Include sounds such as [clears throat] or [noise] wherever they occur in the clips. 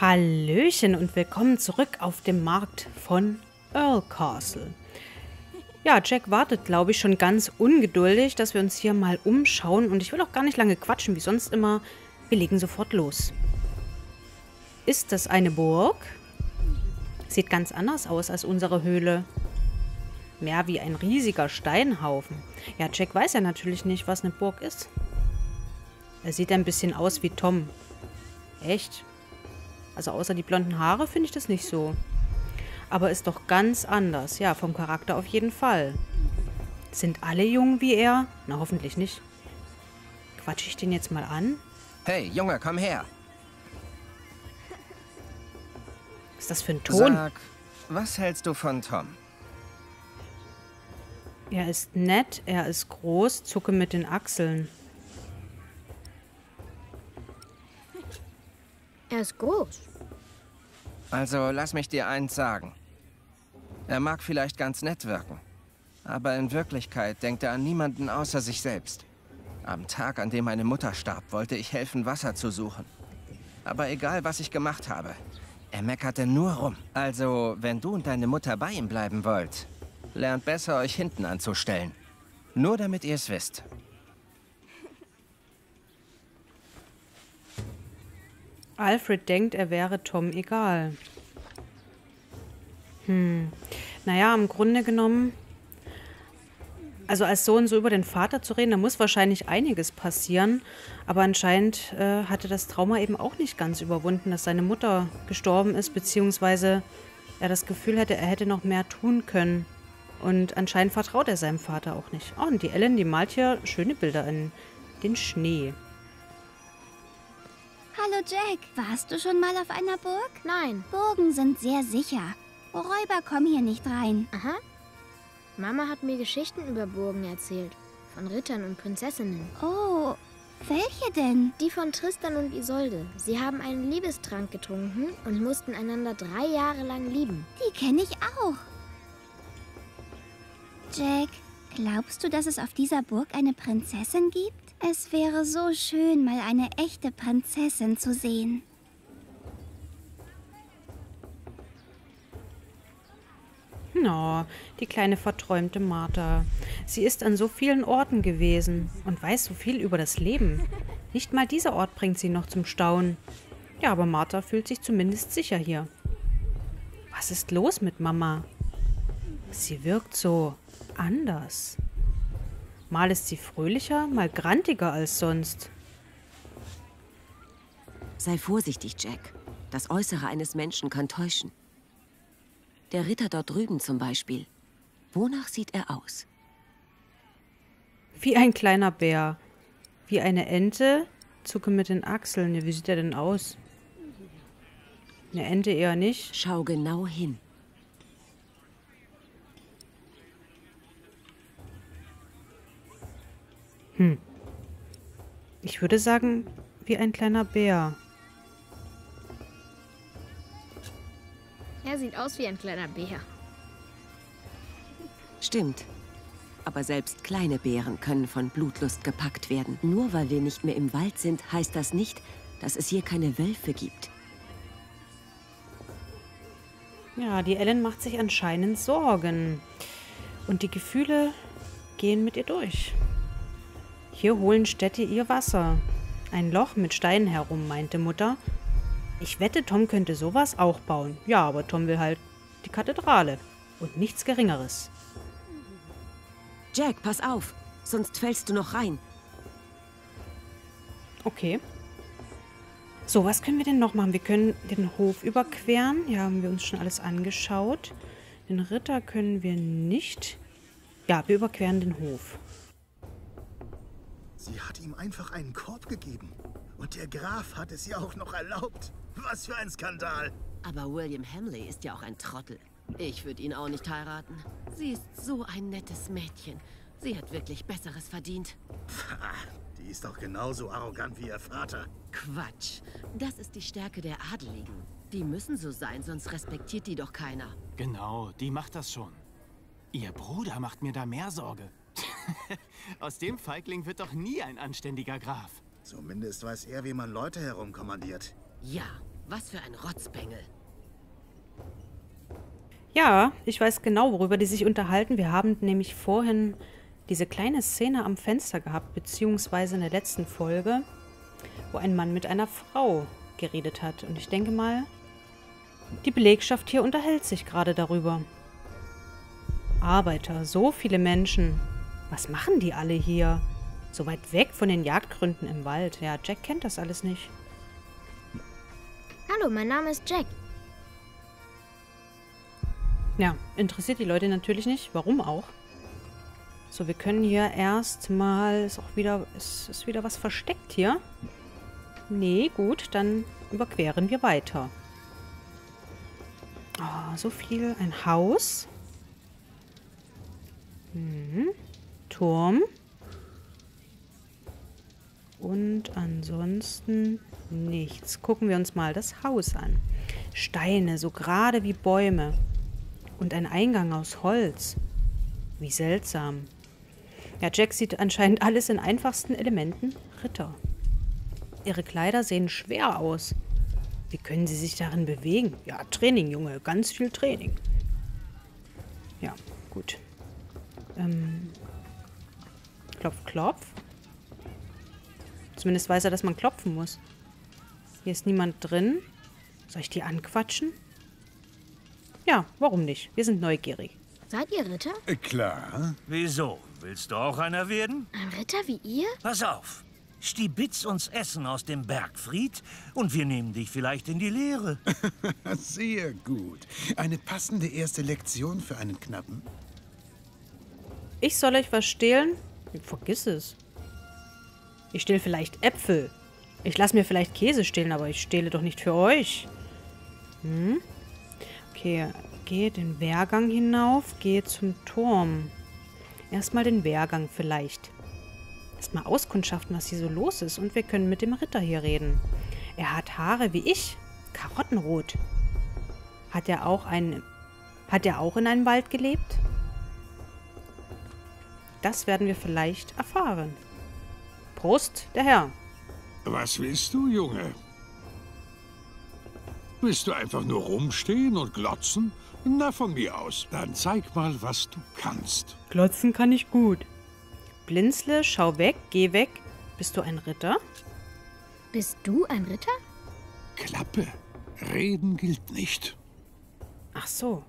Hallöchen und willkommen zurück auf dem Markt von Earl Castle. Ja, Jack wartet, glaube ich, schon ganz ungeduldig, dass wir uns hier mal umschauen. Und ich will auch gar nicht lange quatschen, wie sonst immer. Wir legen sofort los. Ist das eine Burg? Sieht ganz anders aus als unsere Höhle. Mehr wie ein riesiger Steinhaufen. Ja, Jack weiß ja natürlich nicht, was eine Burg ist. Er sieht ein bisschen aus wie Tom. Echt? Also außer die blonden Haare finde ich das nicht so. Aber ist doch ganz anders. Ja, vom Charakter auf jeden Fall. Sind alle jung wie er? Na, hoffentlich nicht. Quatsche ich den jetzt mal an? Hey, Junge, komm her. Was ist das für ein Ton? Sag, was hältst du von Tom? Er ist nett, er ist groß, zucke mit den Achseln. Er ist groß. Also lass mich dir eins sagen. Er mag vielleicht ganz nett wirken, aber in Wirklichkeit denkt er an niemanden außer sich selbst. Am Tag, an dem meine Mutter starb, wollte ich helfen, Wasser zu suchen. Aber egal, was ich gemacht habe, er meckerte nur rum. Also, wenn du und deine Mutter bei ihm bleiben wollt, lernt besser, euch hinten anzustellen. Nur damit ihr es wisst. Alfred denkt, er wäre Tom egal. Hm. Naja, im Grunde genommen, also als Sohn so über den Vater zu reden, da muss wahrscheinlich einiges passieren. Aber anscheinend äh, hatte das Trauma eben auch nicht ganz überwunden, dass seine Mutter gestorben ist, beziehungsweise er das Gefühl hätte, er hätte noch mehr tun können. Und anscheinend vertraut er seinem Vater auch nicht. Oh, und die Ellen, die malt hier schöne Bilder in den Schnee. Hallo Jack, warst du schon mal auf einer Burg? Nein. Burgen sind sehr sicher. Räuber kommen hier nicht rein. Aha. Mama hat mir Geschichten über Burgen erzählt. Von Rittern und Prinzessinnen. Oh, welche denn? Die von Tristan und Isolde. Sie haben einen Liebestrank getrunken und mussten einander drei Jahre lang lieben. Die kenne ich auch. Jack, glaubst du, dass es auf dieser Burg eine Prinzessin gibt? Es wäre so schön, mal eine echte Prinzessin zu sehen. No, die kleine verträumte Martha. Sie ist an so vielen Orten gewesen und weiß so viel über das Leben. Nicht mal dieser Ort bringt sie noch zum Staunen. Ja, aber Martha fühlt sich zumindest sicher hier. Was ist los mit Mama? Sie wirkt so anders. Mal ist sie fröhlicher, mal grantiger als sonst. Sei vorsichtig, Jack. Das Äußere eines Menschen kann täuschen. Der Ritter dort drüben zum Beispiel. Wonach sieht er aus? Wie ein kleiner Bär. Wie eine Ente, zucke mit den Achseln. Wie sieht er denn aus? Eine Ente eher nicht. Schau genau hin. Hm. Ich würde sagen, wie ein kleiner Bär. Er sieht aus wie ein kleiner Bär. Stimmt. Aber selbst kleine Bären können von Blutlust gepackt werden. Nur weil wir nicht mehr im Wald sind, heißt das nicht, dass es hier keine Wölfe gibt. Ja, die Ellen macht sich anscheinend Sorgen. Und die Gefühle gehen mit ihr durch. Hier holen Städte ihr Wasser. Ein Loch mit Steinen herum, meinte Mutter. Ich wette, Tom könnte sowas auch bauen. Ja, aber Tom will halt die Kathedrale. Und nichts Geringeres. Jack, pass auf, sonst fällst du noch rein. Okay. So, was können wir denn noch machen? Wir können den Hof überqueren. Hier haben wir uns schon alles angeschaut. Den Ritter können wir nicht. Ja, wir überqueren den Hof. Sie hat ihm einfach einen Korb gegeben. Und der Graf hat es ihr auch noch erlaubt. Was für ein Skandal. Aber William Hamley ist ja auch ein Trottel. Ich würde ihn auch nicht heiraten. Sie ist so ein nettes Mädchen. Sie hat wirklich Besseres verdient. Pah, die ist doch genauso arrogant wie ihr Vater. Quatsch. Das ist die Stärke der Adeligen. Die müssen so sein, sonst respektiert die doch keiner. Genau, die macht das schon. Ihr Bruder macht mir da mehr Sorge. Aus dem Feigling wird doch nie ein anständiger Graf. Zumindest weiß er, wie man Leute herumkommandiert. Ja, Was für ein Rotzbengel. Ja, ich weiß genau, worüber die sich unterhalten. Wir haben nämlich vorhin diese kleine Szene am Fenster gehabt, beziehungsweise in der letzten Folge, wo ein Mann mit einer Frau geredet hat. Und ich denke mal, die Belegschaft hier unterhält sich gerade darüber. Arbeiter, so viele Menschen. Was machen die alle hier? So weit weg von den Jagdgründen im Wald. Ja, Jack kennt das alles nicht. Hallo, mein Name ist Jack. Ja, interessiert die Leute natürlich nicht. Warum auch? So, wir können hier erstmal... Ist auch wieder... Ist, ist wieder was versteckt hier? Nee, gut, dann überqueren wir weiter. Oh, so viel. Ein Haus. Mhm. Turm. Und ansonsten nichts. Gucken wir uns mal das Haus an. Steine, so gerade wie Bäume. Und ein Eingang aus Holz. Wie seltsam. Ja, Jack sieht anscheinend alles in einfachsten Elementen. Ritter. Ihre Kleider sehen schwer aus. Wie können sie sich darin bewegen? Ja, Training, Junge. Ganz viel Training. Ja, gut. Ähm, klopf, klopf. Zumindest weiß er, dass man klopfen muss. Hier ist niemand drin. Soll ich die anquatschen? Ja, warum nicht? Wir sind neugierig. Seid ihr Ritter? Äh, Klar. Wieso? Willst du auch einer werden? Ein Ritter wie ihr? Pass auf. Stibitz uns Essen aus dem Bergfried und wir nehmen dich vielleicht in die Lehre. [laughs] Sehr gut. Eine passende erste Lektion für einen Knappen. Ich soll euch was stehlen? Vergiss es. Ich stehle vielleicht Äpfel. Ich lasse mir vielleicht Käse stehlen, aber ich stehle doch nicht für euch. Hm? Okay, gehe den Wehrgang hinauf, gehe zum Turm. Erstmal den Wehrgang vielleicht. Erstmal auskundschaften, was hier so los ist. Und wir können mit dem Ritter hier reden. Er hat Haare wie ich. Karottenrot. Hat er auch ein. Hat er auch in einem Wald gelebt? Das werden wir vielleicht erfahren. Prost, der Herr. Was willst du, Junge? Willst du einfach nur rumstehen und glotzen? Na, von mir aus. Dann zeig mal, was du kannst. Glotzen kann ich gut. Blinzle, schau weg, geh weg. Bist du ein Ritter? Bist du ein Ritter? Klappe. Reden gilt nicht. Ach so.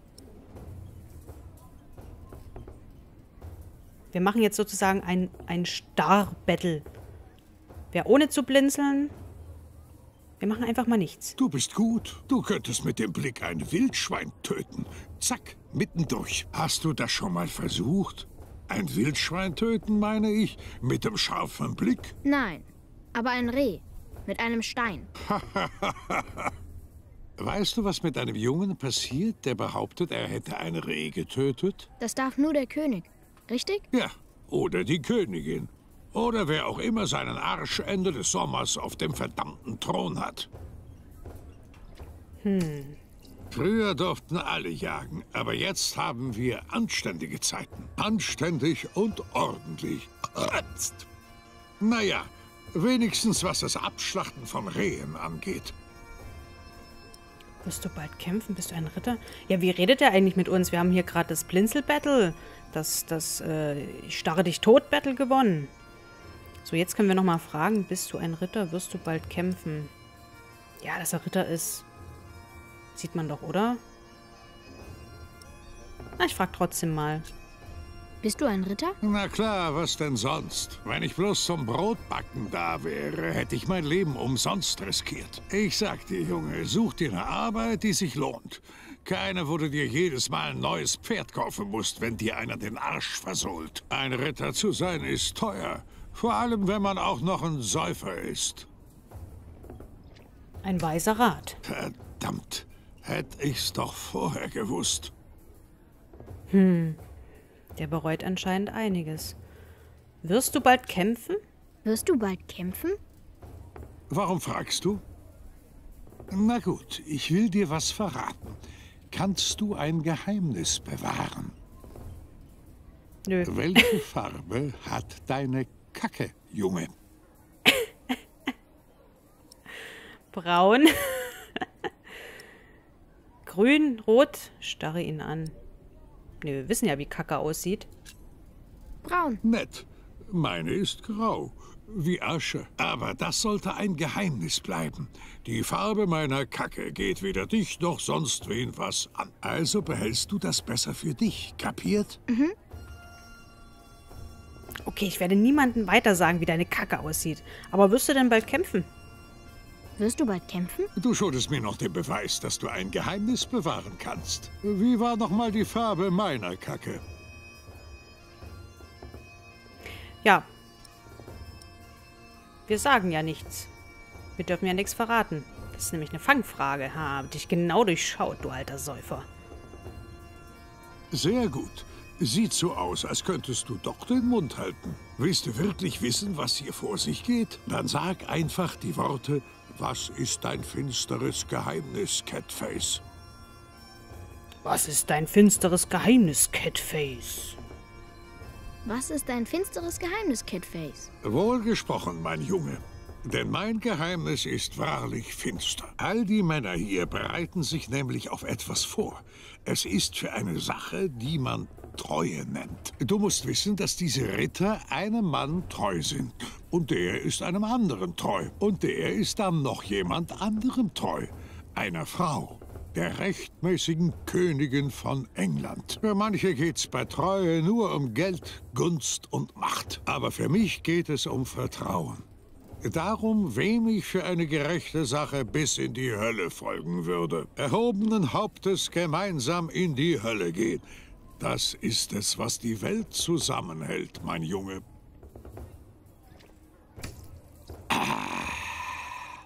Wir machen jetzt sozusagen ein, ein Star-Battle. Wer ohne zu blinzeln. Wir machen einfach mal nichts. Du bist gut. Du könntest mit dem Blick ein Wildschwein töten. Zack, mittendurch. Hast du das schon mal versucht? Ein Wildschwein töten, meine ich, mit dem scharfen Blick? Nein, aber ein Reh. Mit einem Stein. [laughs] Weißt du, was mit einem Jungen passiert, der behauptet, er hätte ein Reh getötet? Das darf nur der König. Richtig? Ja, oder die Königin. Oder wer auch immer seinen Arsch Ende des Sommers auf dem verdammten Thron hat. Hm. Früher durften alle jagen, aber jetzt haben wir anständige Zeiten. Anständig und ordentlich. Rötzt. Naja, wenigstens was das Abschlachten von Rehen angeht. Wirst du bald kämpfen? Bist du ein Ritter? Ja, wie redet er eigentlich mit uns? Wir haben hier gerade das Blinzel-Battle, das, das äh, Ich starre dich tot-Battle gewonnen. So, jetzt können wir nochmal fragen, bist du ein Ritter? Wirst du bald kämpfen? Ja, dass er Ritter ist, sieht man doch, oder? Na, ich frag trotzdem mal. Bist du ein Ritter? Na klar, was denn sonst? Wenn ich bloß zum Brotbacken da wäre, hätte ich mein Leben umsonst riskiert. Ich sag dir, Junge, such dir eine Arbeit, die sich lohnt. Keine, wo du dir jedes Mal ein neues Pferd kaufen musst, wenn dir einer den Arsch versohlt. Ein Ritter zu sein ist teuer. Vor allem, wenn man auch noch ein Säufer ist. Ein weiser Rat. Verdammt, hätte ich's doch vorher gewusst. Hm, der bereut anscheinend einiges. Wirst du bald kämpfen? Wirst du bald kämpfen? Warum fragst du? Na gut, ich will dir was verraten. Kannst du ein Geheimnis bewahren? Nö. Welche [laughs] Farbe hat deine Kacke, Junge? Braun. [laughs] grün, rot. Starre ihn an. Ne, wir wissen ja, wie Kacke aussieht. Braun. Nett. Meine ist grau. Wie Asche. Aber das sollte ein Geheimnis bleiben. Die Farbe meiner Kacke geht weder dich noch sonst wen was an. Also behältst du das besser für dich. Kapiert? Okay, ich werde niemandem weiter sagen, wie deine Kacke aussieht. Aber wirst du denn bald kämpfen? Wirst du bald kämpfen? Du schuldest mir noch den Beweis, dass du ein Geheimnis bewahren kannst. Wie war nochmal die Farbe meiner Kacke? Ja. Wir sagen ja nichts. Wir dürfen ja nichts verraten. Das ist nämlich eine Fangfrage. Ha, hab dich genau durchschaut, du alter Säufer. Sehr gut. Sieht so aus, als könntest du doch den Mund halten. Willst du wirklich wissen, was hier vor sich geht? Dann sag einfach die Worte, was ist dein finsteres Geheimnis, Catface? Was ist dein finsteres Geheimnis, Catface? Was ist dein finsteres Geheimnis, Catface? Wohlgesprochen, mein Junge. Denn mein Geheimnis ist wahrlich finster. All die Männer hier bereiten sich nämlich auf etwas vor. Es ist für eine Sache, die man Treue nennt. Du musst wissen, dass diese Ritter einem Mann treu sind. Und der ist einem anderen treu. Und der ist dann noch jemand anderem treu. Einer Frau. Der rechtmäßigen Königin von England. Für manche geht's bei Treue nur um Geld, Gunst und Macht. Aber für mich geht es um Vertrauen. Darum, wem ich für eine gerechte Sache bis in die Hölle folgen würde. Erhobenen Hauptes gemeinsam in die Hölle gehen. Das ist es, was die Welt zusammenhält, mein Junge. Ah.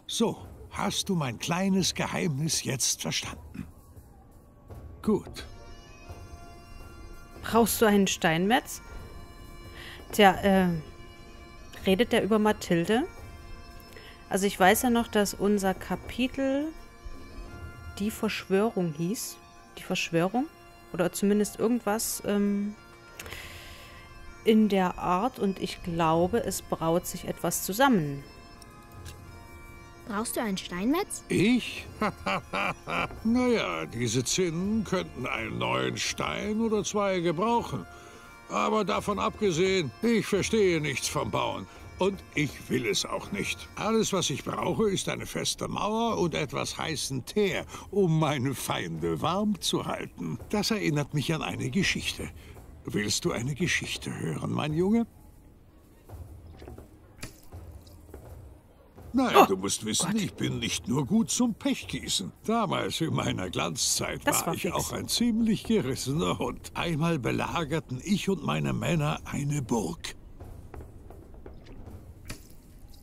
So, hast du mein kleines Geheimnis jetzt verstanden? Gut. Brauchst du einen Steinmetz? Tja, äh, redet der über Mathilde? Also ich weiß ja noch, dass unser Kapitel die Verschwörung hieß. Die Verschwörung? Oder zumindest irgendwas ähm, in der Art. Und ich glaube, es braut sich etwas zusammen. Brauchst du ein Steinmetz? Ich? [laughs] naja, diese Zinnen könnten einen neuen Stein oder zwei gebrauchen. Aber davon abgesehen, ich verstehe nichts vom Bauen. Und ich will es auch nicht. Alles, was ich brauche, ist eine feste Mauer und etwas heißen Teer, um meine Feinde warm zu halten. Das erinnert mich an eine Geschichte. Willst du eine Geschichte hören, mein Junge? Nein, Oh, du musst wissen, Gott. ich bin nicht nur gut zum Pechgießen. Damals in meiner Glanzzeit war, war ich fix. auch ein ziemlich gerissener Hund. Einmal belagerten ich und meine Männer eine Burg.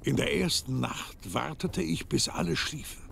In der ersten Nacht wartete ich, bis alle schliefen.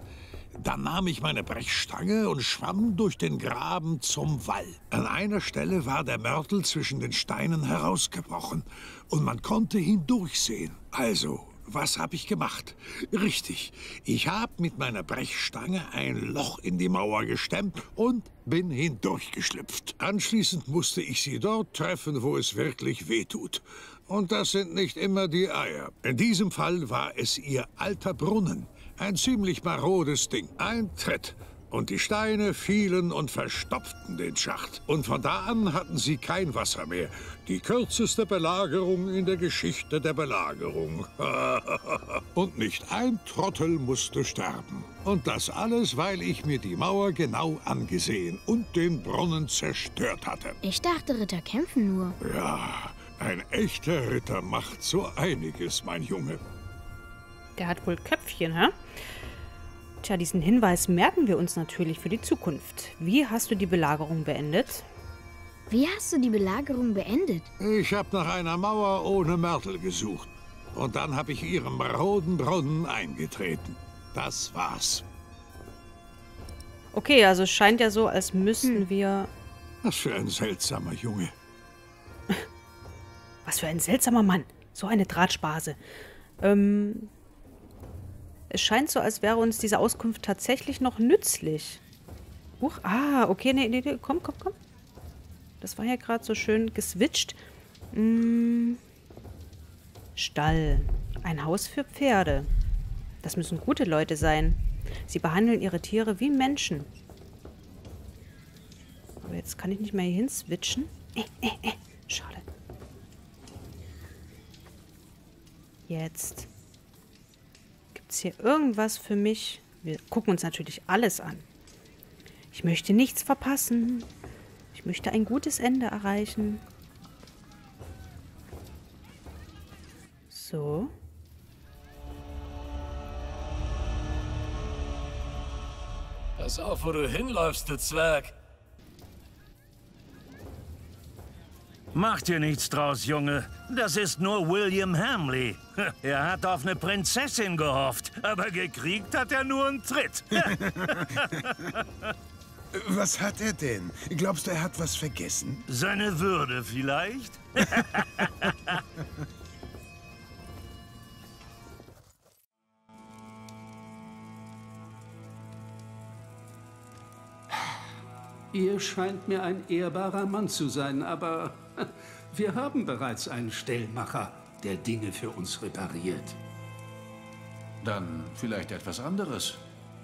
Dann nahm ich meine Brechstange und schwamm durch den Graben zum Wall. An einer Stelle war der Mörtel zwischen den Steinen herausgebrochen und man konnte hindurchsehen. Also, was habe ich gemacht? Richtig, ich habe mit meiner Brechstange ein Loch in die Mauer gestemmt und bin hindurchgeschlüpft. Anschließend musste ich sie dort treffen, wo es wirklich weh tut. Und das sind nicht immer die Eier. In diesem Fall war es ihr alter Brunnen. Ein ziemlich marodes Ding. Ein Tritt. Und die Steine fielen und verstopften den Schacht. Und von da an hatten sie kein Wasser mehr. Die kürzeste Belagerung in der Geschichte der Belagerung. [laughs] und nicht ein Trottel musste sterben. Und das alles, weil ich mir die Mauer genau angesehen und den Brunnen zerstört hatte. Ich dachte, Ritter kämpfen nur. Ja, ein echter Ritter macht so einiges, mein Junge. Der hat wohl Köpfchen, hä? Tja, diesen Hinweis merken wir uns natürlich für die Zukunft. Wie hast du die Belagerung beendet? Wie hast du die Belagerung beendet? Ich habe nach einer Mauer ohne Mörtel gesucht. Und dann habe ich ihrem maroden Brunnen eingetreten. Das war's. Okay, also es scheint ja so, als müssten wir... Was für ein seltsamer Junge. [laughs] Was für ein seltsamer Mann. So eine Drahtspase. Ähm, es scheint so, als wäre uns diese Auskunft tatsächlich noch nützlich. Huch, ah, okay, nee, nee, nee, komm, komm, komm. Das war ja gerade so schön geswitcht. Mm, Stall. Ein Haus für Pferde. Das müssen gute Leute sein. Sie behandeln ihre Tiere wie Menschen. Jetzt kann ich nicht mehr hier hin switchen. Äh, äh, äh. Schade. Jetzt. Es hier irgendwas für mich? Wir gucken uns natürlich alles an. Ich möchte nichts verpassen. Ich möchte ein gutes Ende erreichen. So. Pass auf, wo du hinläufst, du Zwerg. Mach dir nichts draus, Junge. Das ist nur William Hamley. [laughs] Er hat auf eine Prinzessin gehofft, aber gekriegt hat er nur einen Tritt. [laughs] Was hat er denn? Glaubst du, er hat was vergessen? Seine Würde vielleicht? [laughs] Ihr scheint mir ein ehrbarer Mann zu sein, aber [laughs] wir haben bereits einen Stellmacher, der Dinge für uns repariert. Dann vielleicht etwas anderes.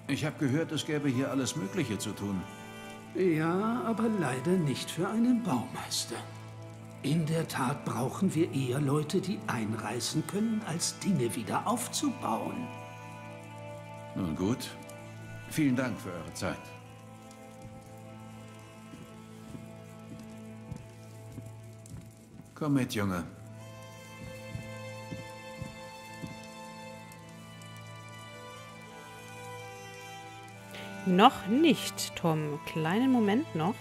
Ich habe gehört, es gäbe hier alles Mögliche zu tun. Ja, aber leider nicht für einen Baumeister. In der Tat brauchen wir eher Leute, die einreißen können, als Dinge wieder aufzubauen. Nun gut. Vielen Dank für eure Zeit. Komm mit, Junge. Noch nicht, Tom. Kleinen Moment noch.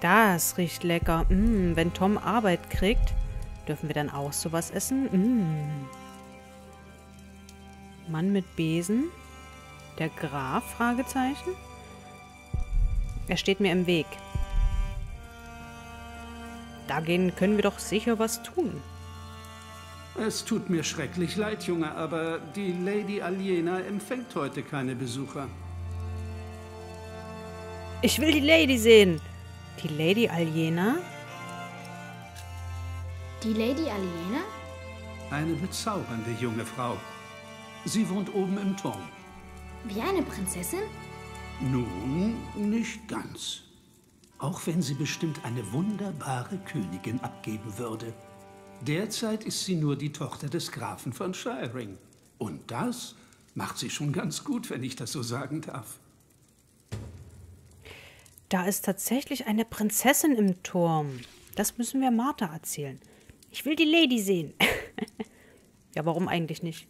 Das riecht lecker. Mm, wenn Tom Arbeit kriegt, dürfen wir dann auch sowas essen? Mm. Mann mit Besen. Der Graf? Fragezeichen. Er steht mir im Weg. Dagegen können wir doch sicher was tun. Es tut mir schrecklich leid, Junge, aber die Lady Aliena empfängt heute keine Besucher. Ich will die Lady sehen. Die Lady Aliena? Die Lady Aliena? Eine bezaubernde junge Frau. Sie wohnt oben im Turm. Wie eine Prinzessin? Nun, nicht ganz. Auch wenn sie bestimmt eine wunderbare Königin abgeben würde. Derzeit ist sie nur die Tochter des Grafen von Shiring. Und das macht sie schon ganz gut, wenn ich das so sagen darf. Da ist tatsächlich eine Prinzessin im Turm. Das müssen wir Martha erzählen. Ich will die Lady sehen. [laughs] ja, warum eigentlich nicht?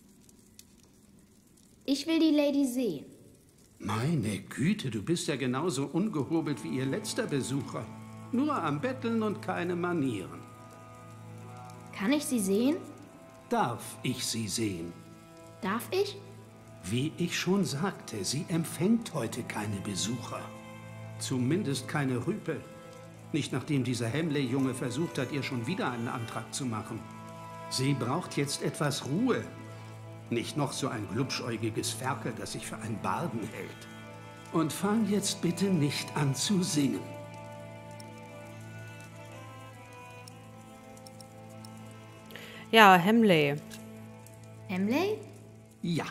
Ich will die Lady sehen. Meine Güte, du bist ja genauso ungehobelt wie ihr letzter Besucher. Nur am Betteln und keine Manieren. Kann ich sie sehen? Darf ich sie sehen? Darf ich? Wie ich schon sagte, sie empfängt heute keine Besucher. Zumindest keine Rüpel. Nicht nachdem dieser Hemley-Junge versucht hat, ihr schon wieder einen Antrag zu machen. Sie braucht jetzt etwas Ruhe. Nicht noch so ein glubschäugiges Ferkel, das sich für einen Barden hält. Und fang jetzt bitte nicht an zu singen. Ja, Hemley. Hemley? Ja,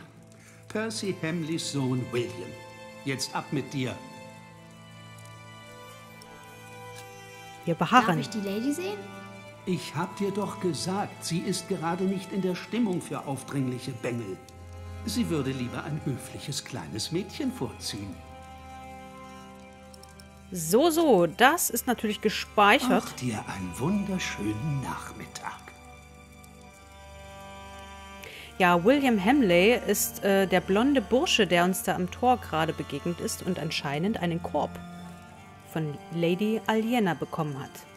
Percy Hamleys Sohn William. Jetzt ab mit dir. Wir beharren. Darf ich die Lady sehen? Ich hab dir doch gesagt, sie ist gerade nicht in der Stimmung für aufdringliche Bengel. Sie würde lieber ein höfliches kleines Mädchen vorziehen. So, so, das ist natürlich gespeichert. Mach dir einen wunderschönen Nachmittag. Ja, William Hamley ist äh, der blonde Bursche, der uns da am Tor gerade begegnet ist und anscheinend einen Korb von Lady Aliena bekommen hat.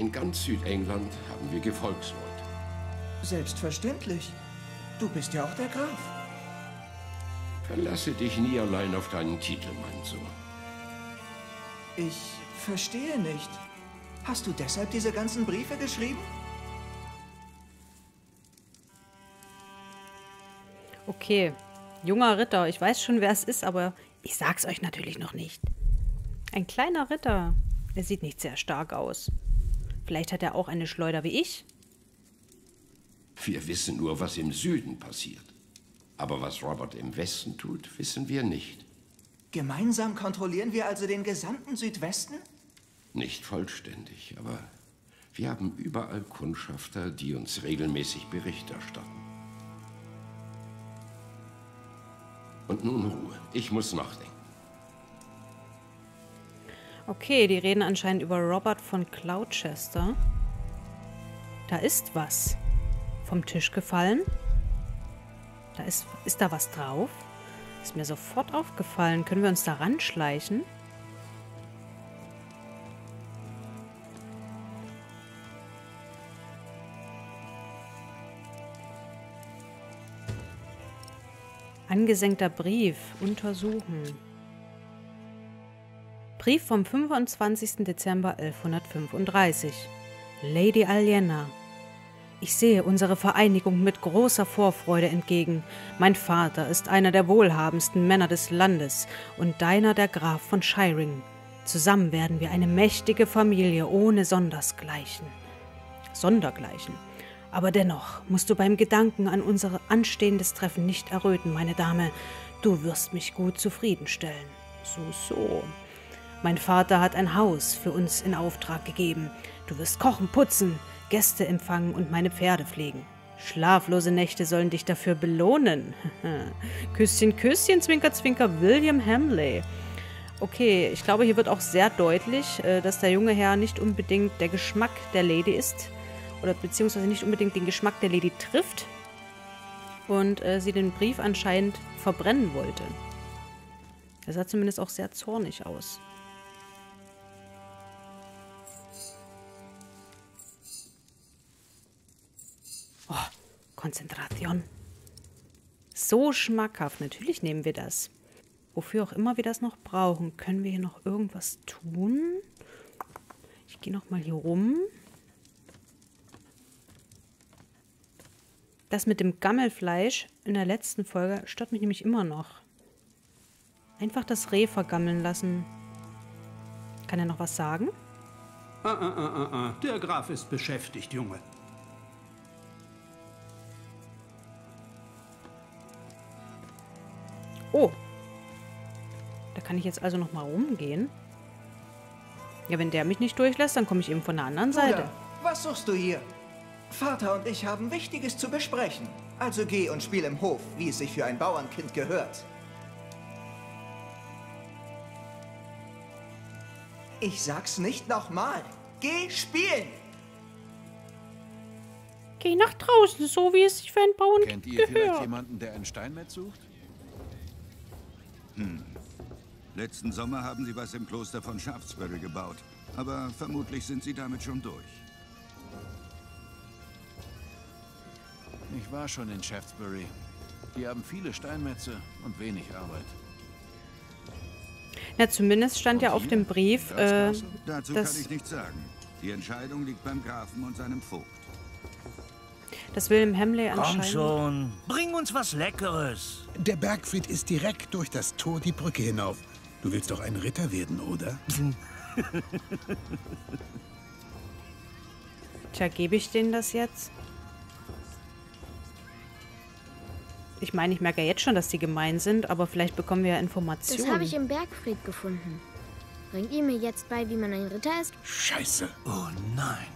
In ganz Südengland haben wir Gefolgsleute. Selbstverständlich. Du bist ja auch der Graf. Verlasse dich nie allein auf deinen Titel, mein Sohn. Ich verstehe nicht. Hast du deshalb diese ganzen Briefe geschrieben? Okay, junger Ritter. Ich weiß schon, wer es ist, aber ich sag's euch natürlich noch nicht. Ein kleiner Ritter. Er sieht nicht sehr stark aus. Vielleicht hat er auch eine Schleuder wie ich. Wir wissen nur, was im Süden passiert. Aber was Robert im Westen tut, wissen wir nicht. Gemeinsam kontrollieren wir also den gesamten Südwesten? Nicht vollständig, aber wir haben überall Kundschafter, die uns regelmäßig Bericht erstatten. Und nun Ruhe. Ich muss nachdenken. Okay, die reden anscheinend über Robert von Cloudchester. Da ist was. Vom Tisch gefallen. Da ist, ist da was drauf? Ist mir sofort aufgefallen. Können wir uns da ranschleichen? Angesenkter Brief. Untersuchen. Brief vom 25. Dezember 1135. Lady Aliena. Ich sehe unsere Vereinigung mit großer Vorfreude entgegen. Mein Vater ist einer der wohlhabendsten Männer des Landes und deiner der Graf von Shiring. Zusammen werden wir eine mächtige Familie ohne Sondersgleichen. Sondergleichen. Aber dennoch musst du beim Gedanken an unser anstehendes Treffen nicht erröten, meine Dame. Du wirst mich gut zufriedenstellen. So, so. Mein Vater hat ein Haus für uns in Auftrag gegeben. Du wirst kochen, putzen, Gäste empfangen und meine Pferde pflegen. Schlaflose Nächte sollen dich dafür belohnen. [laughs] Küsschen, Küsschen, Zwinker, Zwinker, William Hamley. Okay, ich glaube, hier wird auch sehr deutlich, äh, dass der junge Herr nicht unbedingt der Geschmack der Lady ist oder beziehungsweise nicht unbedingt den Geschmack der Lady trifft und äh, sie den Brief anscheinend verbrennen wollte. Er sah zumindest auch sehr zornig aus. Konzentration. So schmackhaft. Natürlich nehmen wir das. Wofür auch immer wir das noch brauchen. Können wir hier noch irgendwas tun? Ich gehe noch mal hier rum. Das mit dem Gammelfleisch in der letzten Folge stört mich nämlich immer noch. Einfach das Reh vergammeln lassen. Kann er noch was sagen? Ah, ah, ah, ah, ah. Der Graf ist beschäftigt, Junge. Oh. Da kann ich jetzt also noch mal rumgehen. Ja, wenn der mich nicht durchlässt, dann komme ich eben von der anderen Seite. Bruder, was suchst du hier? Vater und ich haben Wichtiges zu besprechen. Also geh und spiel im Hof, wie es sich für ein Bauernkind gehört. Ich sag's nicht nochmal. Geh spielen! Geh nach draußen, so wie es sich für ein Bauernkind Kennt ihr vielleicht gehört. jemanden, der ein Steinmetz sucht? Hm. Letzten Sommer haben sie was im Kloster von Shaftesbury gebaut. Aber vermutlich sind sie damit schon durch. Ich war schon in Shaftesbury. Die haben viele Steinmetze und wenig Arbeit. Ja, zumindest stand ja auf dem Brief, äh, Dazu dass, kann ich nichts sagen. Die Entscheidung liegt beim Grafen und seinem Vogt. Dass William Hamley Komm anscheinend... schon, bring uns was Leckeres. Der Bergfried ist direkt durch das Tor die Brücke hinauf. Du willst doch ein Ritter werden, oder? [laughs] Tja, gebe ich denen das jetzt? Ich meine, ich merke ja jetzt schon, dass die gemein sind, aber vielleicht bekommen wir ja Informationen. Das habe ich im Bergfried gefunden. Bringt ihr mir jetzt bei, wie man ein Ritter ist? Scheiße. Oh nein.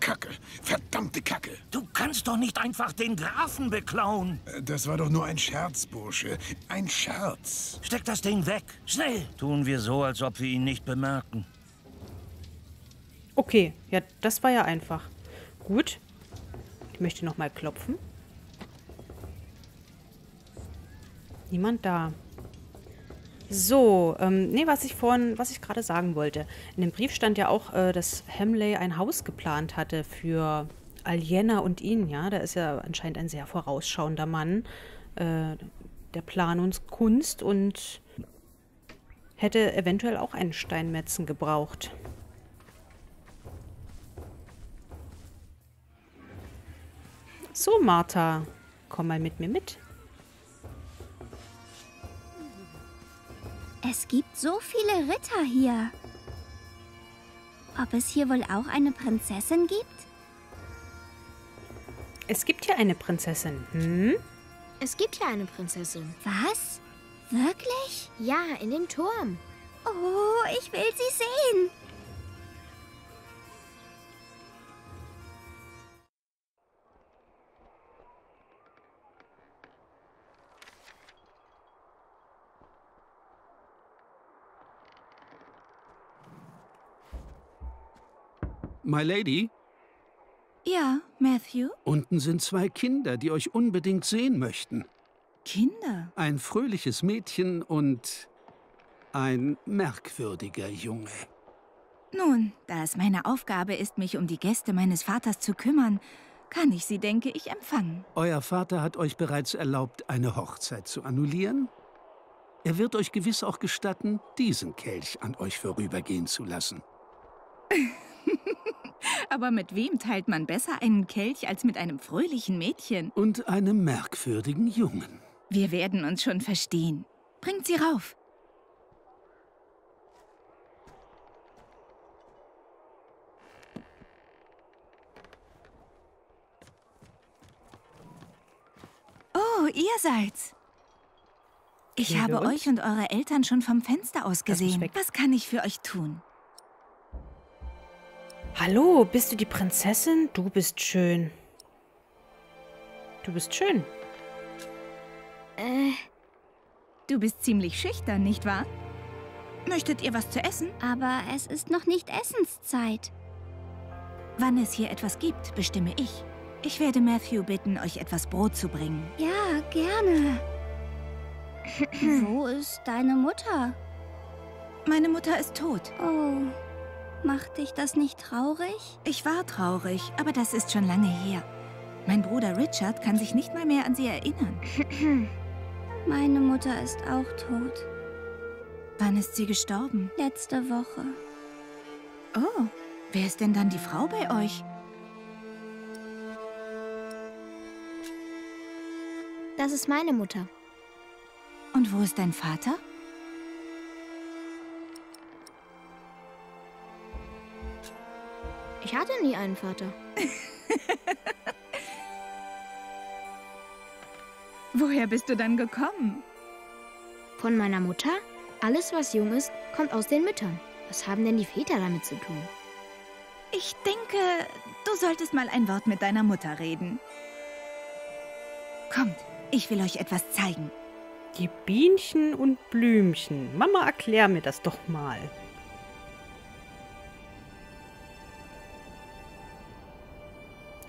Kacke. Verdammte Kacke. Du kannst doch nicht einfach den Grafen beklauen. Das war doch nur ein Scherz, Bursche. Ein Scherz. Steck das Ding weg. Schnell. Tun wir so, als ob wir ihn nicht bemerken. Okay, ja, das war ja einfach. Gut. Ich möchte noch mal klopfen. Niemand da. So, ähm, nee, was ich vorhin, was ich gerade sagen wollte. In dem Brief stand ja auch, äh, dass Hamley ein Haus geplant hatte für Aliena und ihn, ja. Der ist ja anscheinend ein sehr vorausschauender Mann äh, der Planungskunst und hätte eventuell auch einen Steinmetzen gebraucht. So, Martha, komm mal mit mir mit. Es gibt so viele Ritter hier. Ob es hier wohl auch eine Prinzessin gibt? Es gibt hier eine Prinzessin. Hm? Es gibt ja eine Prinzessin. Was? Wirklich? Ja, in dem Turm. Oh, ich will sie sehen. My Lady, Ja, Matthew? unten sind zwei Kinder, die euch unbedingt sehen möchten. Kinder? Ein fröhliches Mädchen und ein merkwürdiger Junge. Nun, da es meine Aufgabe ist, mich um die Gäste meines Vaters zu kümmern, kann ich sie, denke ich, empfangen. Euer Vater hat euch bereits erlaubt, eine Hochzeit zu annullieren. Er wird euch gewiss auch gestatten, diesen Kelch an euch vorübergehen zu lassen. [laughs] Aber mit wem teilt man besser einen Kelch als mit einem fröhlichen Mädchen? Und einem merkwürdigen Jungen. Wir werden uns schon verstehen. Bringt sie rauf. Oh, ihr seid's. Ich Ja, habe euch und eure Eltern schon vom Fenster aus gesehen. Was kann ich für euch tun? Hallo, bist du die Prinzessin? Du bist schön. Du bist schön. Äh. Du bist ziemlich schüchtern, nicht wahr? Möchtet ihr was zu essen? Aber es ist noch nicht Essenszeit. Wann es hier etwas gibt, bestimme ich. Ich werde Matthew bitten, euch etwas Brot zu bringen. Ja, gerne. [clears throat] Wo ist deine Mutter? Meine Mutter ist tot. Oh, macht dich das nicht traurig? Ich war traurig, aber das ist schon lange her. Mein Bruder Richard kann sich nicht mal mehr an sie erinnern. [clears throat] Meine Mutter ist auch tot. Wann ist sie gestorben? Letzte Woche. Oh, wer ist denn dann die Frau bei euch? Das ist meine Mutter. Und wo ist dein Vater? Ich hatte nie einen Vater. [laughs] Woher bist du dann gekommen? Von meiner Mutter? Alles, was jung ist, kommt aus den Müttern. Was haben denn die Väter damit zu tun? Ich denke, du solltest mal ein Wort mit deiner Mutter reden. Kommt, ich will euch etwas zeigen. Die Bienchen und Blümchen. Mama, erklär mir das doch mal.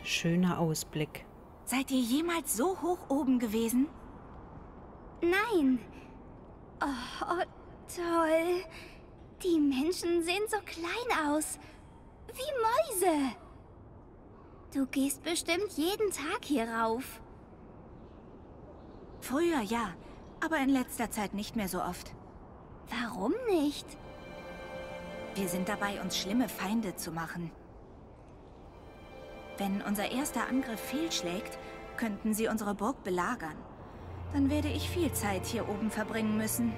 Schöner Ausblick. Seid ihr jemals so hoch oben gewesen? Nein. Oh, oh, toll. Die Menschen sehen so klein aus. Wie Mäuse. Du gehst bestimmt jeden Tag hier rauf. Früher ja, aber in letzter Zeit nicht mehr so oft. Warum nicht? Wir sind dabei, uns schlimme Feinde zu machen. Wenn unser erster Angriff fehlschlägt, könnten sie unsere Burg belagern. Dann werde ich viel Zeit hier oben verbringen müssen.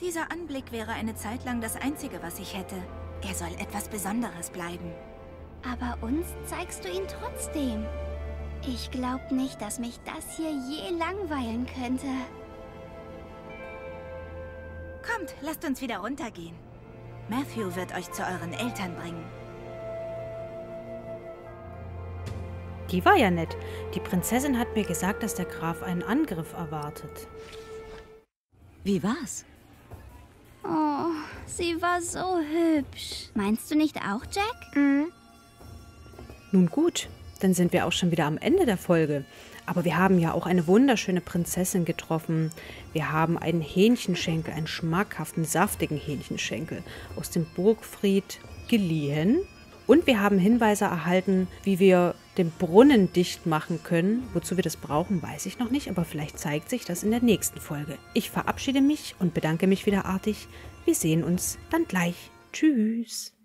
Dieser Anblick wäre eine Zeit lang das Einzige, was ich hätte. Er soll etwas Besonderes bleiben. Aber uns zeigst du ihn trotzdem. Ich glaub nicht, dass mich das hier je langweilen könnte. Kommt, lasst uns wieder runtergehen. Matthew wird euch zu euren Eltern bringen. Die war ja nett. Die Prinzessin hat mir gesagt, dass der Graf einen Angriff erwartet. Wie war's? Oh, sie war so hübsch. Meinst du nicht auch, Jack? Mhm. Nun gut, dann sind wir auch schon wieder am Ende der Folge. Aber wir haben ja auch eine wunderschöne Prinzessin getroffen. Wir haben einen Hähnchenschenkel, einen schmackhaften, saftigen Hähnchenschenkel aus dem Burgfried geliehen. Und wir haben Hinweise erhalten, wie wir den Brunnen dicht machen können. Wozu wir das brauchen, weiß ich noch nicht, aber vielleicht zeigt sich das in der nächsten Folge. Ich verabschiede mich und bedanke mich wieder artig. Wir sehen uns dann gleich. Tschüss.